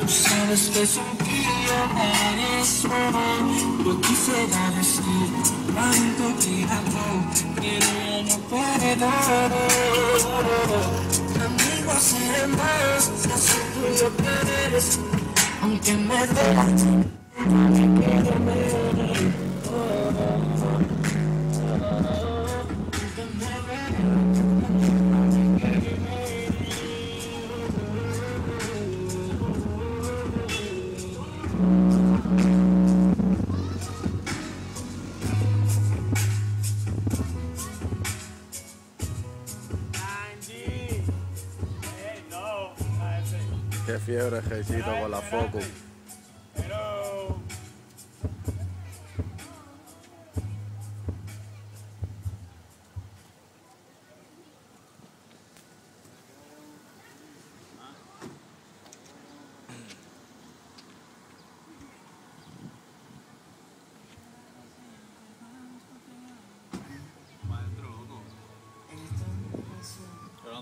Tú sabes que sin ti yo eres Yo quisiera decir cuánto te amo Pero no puedo. Amigos serán más Así tú lo quieres Aunque me duela Qué fiebre, Reycito, con la Focus.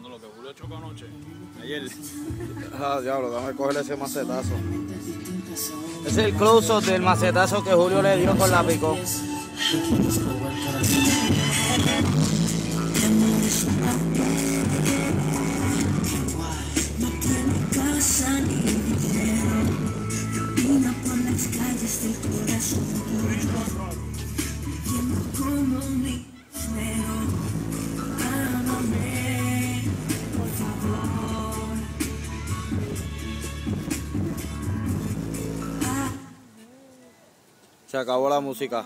Lo que Julio chocó anoche. Ayer. Ah, diablo, dame cogerle ese macetazo. Es el close del macetazo que Julio le dio con la picó. Se acabó la música.